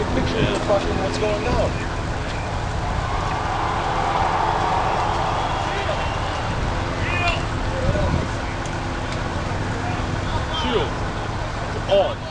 a picture of fucking what's going on. Shield. Shield. It's on.